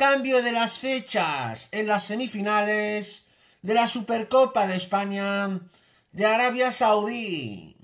Cambio de las fechas en las semifinales de la Supercopa de España de Arabia Saudí.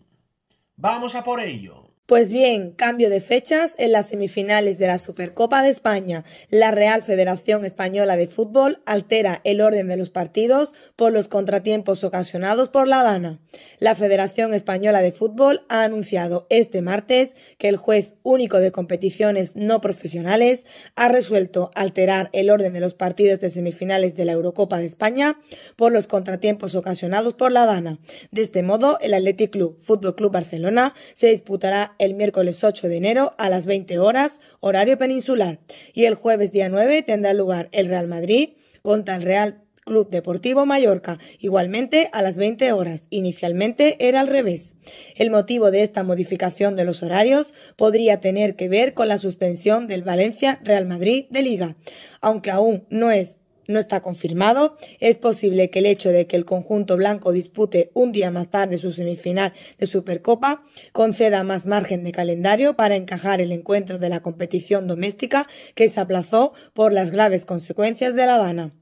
Vamos a por ello. Pues bien, cambio de fechas en las semifinales de la Supercopa de España. La Real Federación Española de Fútbol altera el orden de los partidos por los contratiempos ocasionados por la Dana. La Federación Española de Fútbol ha anunciado este martes que el juez único de competiciones no profesionales ha resuelto alterar el orden de los partidos de semifinales de la Eurocopa de España por los contratiempos ocasionados por la Dana. De este modo, el Athletic Club Fútbol Club Barcelona se disputará el miércoles 8 de enero a las 20 horas, horario peninsular, y el jueves día 9 tendrá lugar el Real Madrid contra el Real Club Deportivo Mallorca, igualmente a las 20 horas. Inicialmente era al revés. El motivo de esta modificación de los horarios podría tener que ver con la suspensión del Valencia Real Madrid de Liga, aunque aún no es no está confirmado. Es posible que el hecho de que el conjunto blanco dispute un día más tarde su semifinal de Supercopa conceda más margen de calendario para encajar el encuentro de la competición doméstica que se aplazó por las graves consecuencias de la Dana.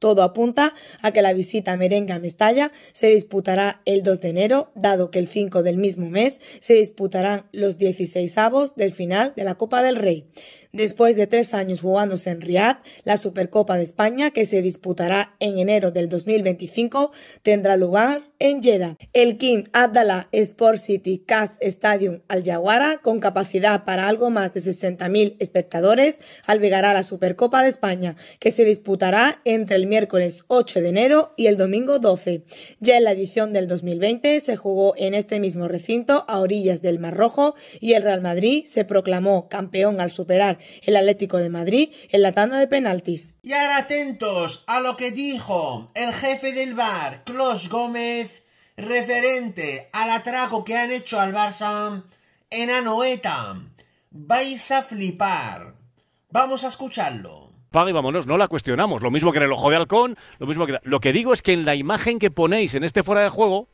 Todo apunta a que la visita merengue a Mestalla se disputará el 2 de enero, dado que el 5 del mismo mes se disputarán los 16 avos del final de la Copa del Rey después de tres años jugándose en Riad, la Supercopa de España, que se disputará en enero del 2025, tendrá lugar en Jeddah. El King Abdallah Sport City Cast Stadium Al Jawara, con capacidad para algo más de 60.000 espectadores, albergará la Supercopa de España, que se disputará entre el miércoles 8 de enero y el domingo 12. Ya en la edición del 2020 se jugó en este mismo recinto a orillas del Mar Rojo y el Real Madrid se proclamó campeón al superar el Atlético de Madrid en la tanda de penaltis. Y ahora atentos a lo que dijo el jefe del bar, Clos Gómez, referente al atraco que han hecho al Barça en Anoeta. Vais a flipar. Vamos a escucharlo paga y vámonos, no la cuestionamos. Lo mismo que en el ojo de halcón, lo mismo que... Lo que digo es que en la imagen que ponéis en este fuera de juego,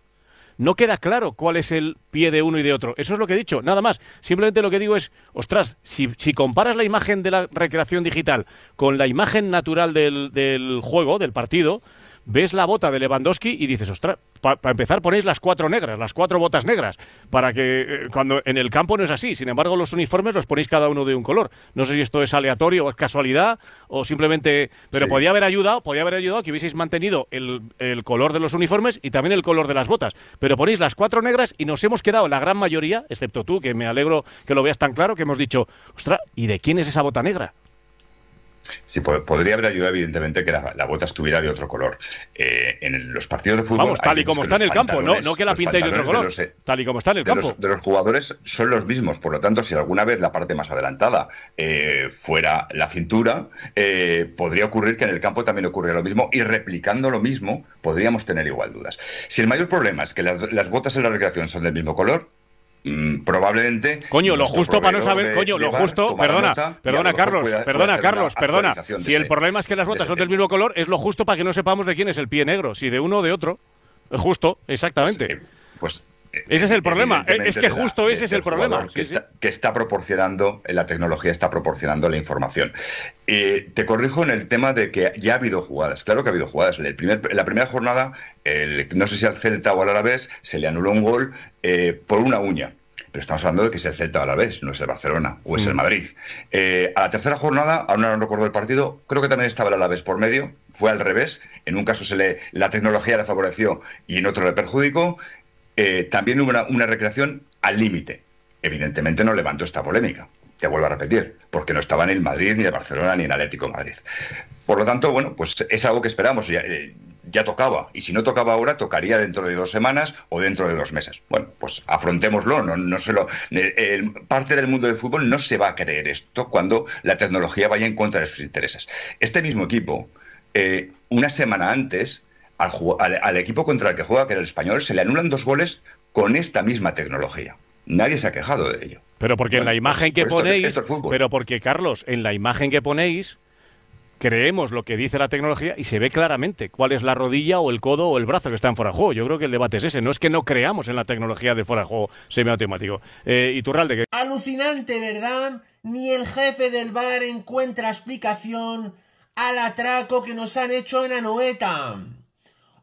no queda claro cuál es el pie de uno y de otro. Eso es lo que he dicho, nada más. Simplemente lo que digo es, ostras, si, comparas la imagen de la recreación digital con la imagen natural del, del juego, del partido, ves la bota de Lewandowski y dices, ostras, para empezar ponéis las cuatro negras, las cuatro botas negras, para que eh, cuando en el campo no es así. Sin embargo, los uniformes los ponéis cada uno de un color. No sé si esto es aleatorio o es casualidad o simplemente... Pero podía haber ayudado, podía haber ayudado que hubieseis mantenido el, el, color de los uniformes y también el color de las botas. Pero ponéis las cuatro negras y nos hemos quedado, la gran mayoría, excepto tú, que me alegro que lo veas tan claro, que hemos dicho, ostras, ¿y de quién es esa bota negra? Sí, podría haber ayudado, evidentemente, que la, bota estuviera de otro color. Eh, en los partidos de fútbol. Vamos, tal y como está en el campo, no, no que la pintéis de otro color. tal y como está en el campo. de los jugadores son los mismos, por lo tanto, si alguna vez la parte más adelantada eh, fuera la cintura, eh, podría ocurrir que en el campo también ocurriera lo mismo y replicando lo mismo, podríamos tener igual dudas. Si el mayor problema es que las botas en la recreación son del mismo color, probablemente. Coño, lo justo para no saber, coño, lo justo, perdona, perdona Carlos, perdona Carlos, perdona. Si el problema es que las botas son del mismo color, es lo justo para que no sepamos de quién es el pie negro, si de uno o de otro. Justo, exactamente. pues ese es el problema. Es que justo ese es el problema. Que, está, proporcionando, la tecnología está proporcionando la información. Eh, te corrijo en el tema de que ya ha habido jugadas. Claro que ha habido jugadas. El primer, la primera jornada, no sé si al Celta o al Alavés, se le anuló un gol eh, por una uña. Pero estamos hablando de que es el Celta o Alavés, no es el Barcelona o es el mm. Madrid. Eh, a la tercera jornada, aún no recuerdo el partido, creo que también estaba el Alavés por medio. Fue al revés. En un caso se le, la tecnología le favoreció y en otro le perjudicó. Eh, también hubo una, recreación al límite. Evidentemente no levanto esta polémica, te vuelvo a repetir, porque no estaba en el Madrid, ni el Barcelona, ni en Atlético Madrid. Por lo tanto, bueno, pues es algo que esperamos. Ya, eh, ya, tocaba. Y si no tocaba ahora, tocaría dentro de dos semanas o dentro de dos meses. Bueno, pues afrontémoslo. No, no lo, parte del mundo del fútbol no se va a creer esto cuando la tecnología vaya en contra de sus intereses. Este mismo equipo eh, una semana antes, al, equipo contra el que juega, que era el español, se le anulan dos goles con esta misma tecnología. Nadie se ha quejado de ello. Pero porque en la imagen que ponéis, pero porque Carlos, en la imagen que ponéis, creemos lo que dice la tecnología y se ve claramente cuál es la rodilla o el codo o el brazo que está en fuera de juego. Yo creo que el debate es ese. No es que no creamos en la tecnología de fuera de juego semiautomático. Eh, y Turralde, que... Alucinante, ¿verdad? Ni el jefe del bar encuentra explicación al atraco que nos han hecho en Anoeta.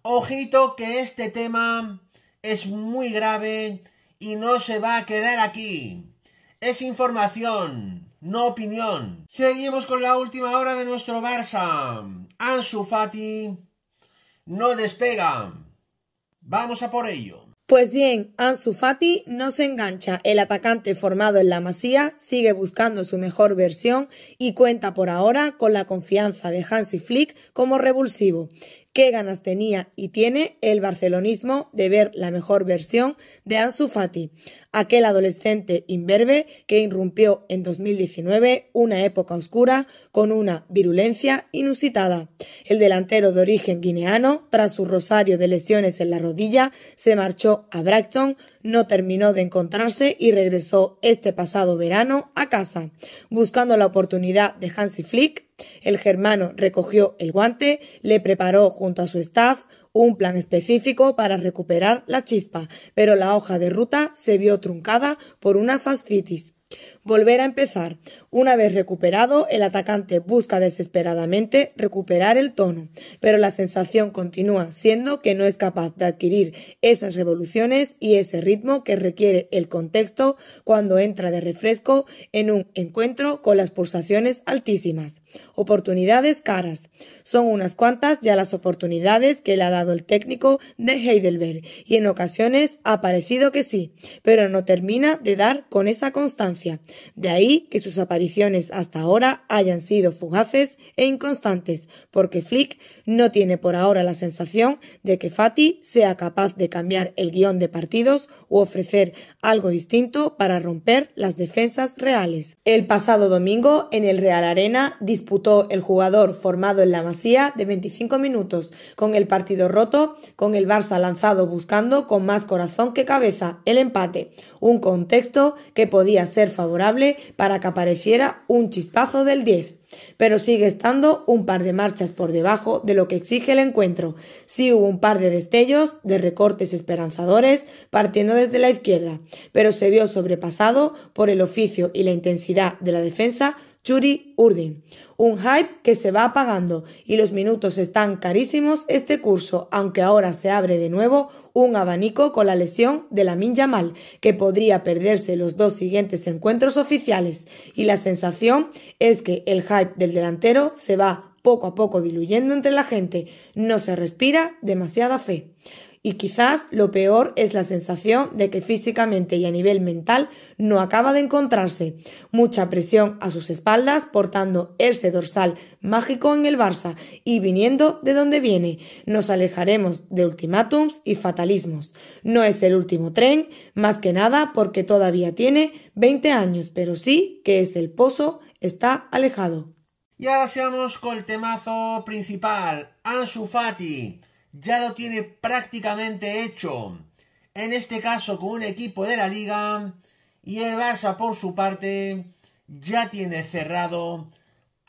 Ojito que este tema es muy grave y no se va a quedar aquí. Es información no opinión. Seguimos con la última hora de nuestro Barça. Ansu Fati no despega. Vamos a por ello. Pues bien, Ansu Fati no se engancha. El atacante formado en la Masía sigue buscando su mejor versión y cuenta por ahora con la confianza de Hansi Flick como revulsivo. Qué ganas tenía y tiene el barcelonismo de ver la mejor versión de Ansu Fati aquel adolescente imberbe que irrumpió en 2019 una época oscura con una virulencia inusitada. El delantero de origen guineano, tras su rosario de lesiones en la rodilla, se marchó a Brighton, no terminó de encontrarse y regresó este pasado verano a casa. Buscando la oportunidad de Hansi Flick, el germano recogió el guante, le preparó junto a su staff un plan específico para recuperar la chispa, pero la hoja de ruta se vio truncada por una fascitis. Volver a empezar. Una vez recuperado, el atacante busca desesperadamente recuperar el tono, pero la sensación continúa siendo que no es capaz de adquirir esas revoluciones y ese ritmo que requiere el contexto cuando entra de refresco en un encuentro con las pulsaciones altísimas. Oportunidades caras. Son unas cuantas ya las oportunidades que le ha dado el técnico de Heidelberg y en ocasiones ha parecido que sí, pero no termina de dar con esa constancia. De ahí que sus apariciones hasta ahora hayan sido fugaces e inconstantes, porque Flick no tiene por ahora la sensación de que Fati sea capaz de cambiar el guion de partidos u ofrecer algo distinto para romper las defensas reales. El pasado domingo, en el Real Arena, disputó el jugador formado en la Masía de 25 minutos, con el partido roto, con el Barça lanzado buscando con más corazón que cabeza el empate, un contexto que podía ser favorable para que apareciera un chispazo del 10 pero sigue estando un par de marchas por debajo de lo que exige el encuentro. Sí hubo un par de destellos, de recortes esperanzadores, partiendo desde la izquierda, pero se vio sobrepasado por el oficio y la intensidad de la defensa Churi Urdin. Un hype que se va apagando y los minutos están carísimos este curso, aunque ahora se abre de nuevo un abanico con la lesión de la Yamal, que podría perderse los dos siguientes encuentros oficiales, y la sensación es que el hype del delantero se va poco a poco diluyendo entre la gente, no se respira demasiada fe y quizás lo peor es la sensación de que físicamente y a nivel mental no acaba de encontrarse. Mucha presión a sus espaldas portando ese dorsal mágico en el Barça y viniendo de donde viene. Nos alejaremos de ultimátums y fatalismos. No es el último tren, más que nada porque todavía tiene 20 años, pero sí que es el pozo, está alejado. Y ahora seamos con el temazo principal, Ansu Fati ya lo tiene prácticamente hecho. En este caso con un equipo de la liga. Y el Barça por su parte ya tiene cerrado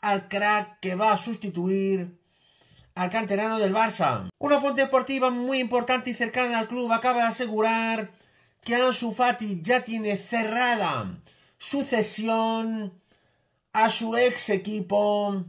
al crack que va a sustituir al canterano del Barça. Una fuente deportiva muy importante y cercana al club acaba de asegurar que Ansu Fati ya tiene cerrada su cesión a su ex equipo,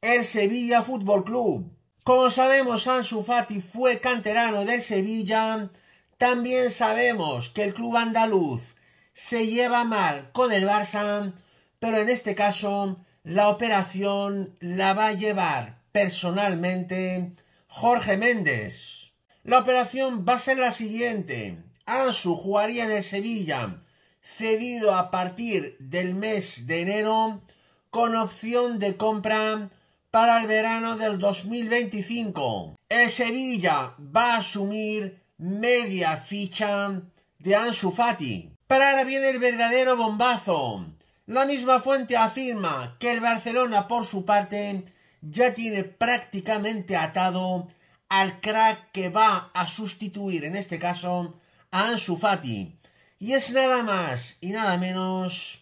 el Sevilla Fútbol Club. Como sabemos, Ansu Fati fue canterano del Sevilla. También sabemos que el club andaluz se lleva mal con el Barça, pero en este caso la operación la va a llevar personalmente Jorge Méndez. La operación va a ser la siguiente. Ansu jugaría en el Sevilla, cedido a partir del mes de enero, con opción de compra para el verano del 2025. El Sevilla va a asumir media ficha de Ansu Fati. Pero ahora viene el verdadero bombazo. La misma fuente afirma que el Barcelona, por su parte, ya tiene prácticamente atado al crack que va a sustituir, en este caso, a Ansu Fati. Y es nada más y nada menos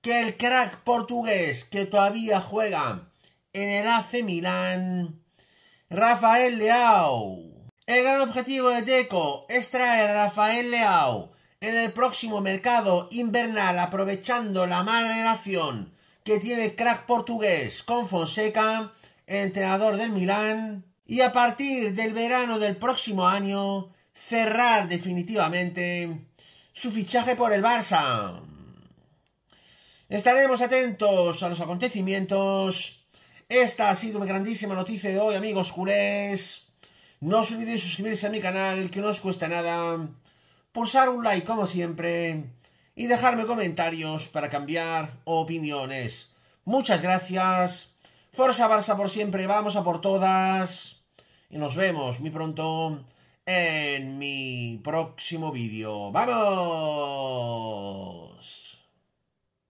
que el crack portugués que todavía juega en el AC Milán, Rafael Leao. El gran objetivo de Deco es traer a Rafael Leao en el próximo mercado invernal aprovechando la mala relación que tiene el crack portugués con Fonseca, entrenador del Milán, y a partir del verano del próximo año cerrar definitivamente su fichaje por el Barça. Estaremos atentos a los acontecimientos. Esta ha sido mi grandísima noticia de hoy, amigos culés. No os olvidéis suscribirse a mi canal, que no os cuesta nada. Pulsar un like como siempre. Y dejarme comentarios para cambiar opiniones. Muchas gracias. Forza Barça por siempre, vamos a por todas. Y nos vemos muy pronto en mi próximo vídeo. ¡Vamos!